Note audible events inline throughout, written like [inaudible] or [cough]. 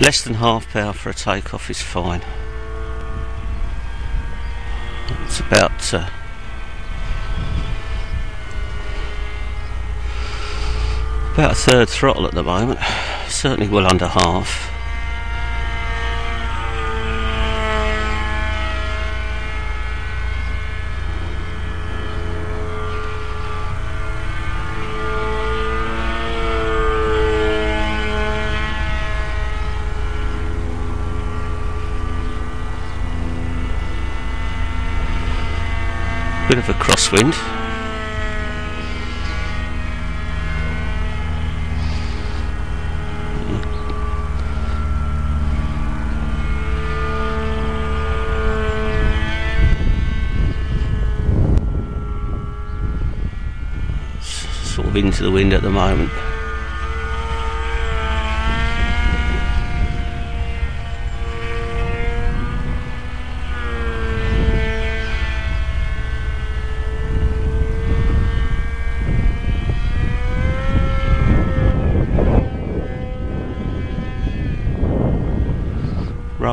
Less than half power for a takeoff is fine. It's about uh, about a third throttle at the moment. Certainly well under half. Bit of a crosswind. Sort of into the wind at the moment.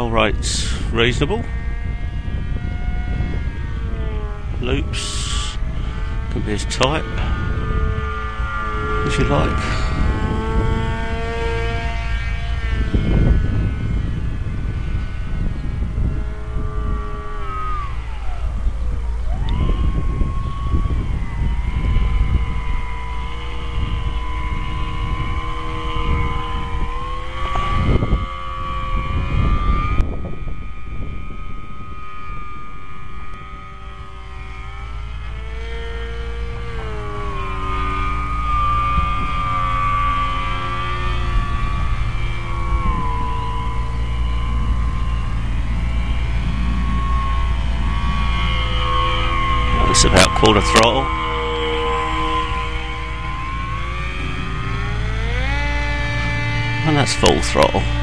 Rates reasonable. Loops can be as tight as you like. It's about quarter throttle. And that's full throttle.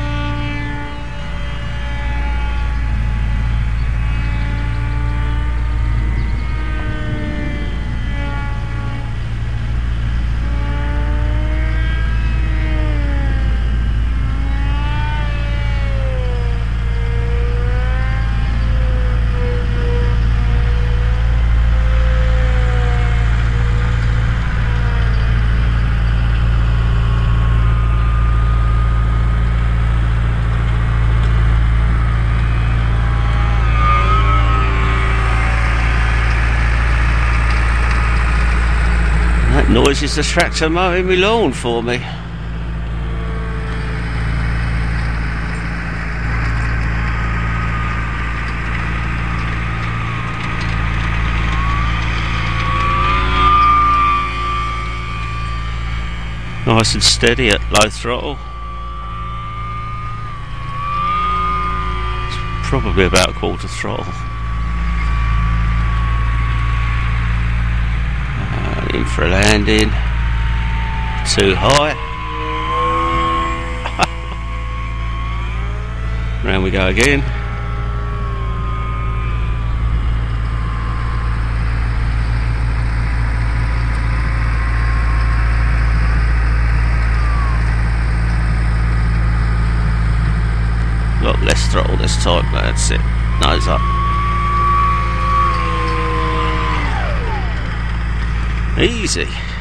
That noise is the tractor mowing my lawn for me. Nice and steady at low throttle. It's probably about a quarter throttle. In for a landing. Too high. [laughs] Round we go again. Lot less throttle this time, that's it. Nose up. Easy.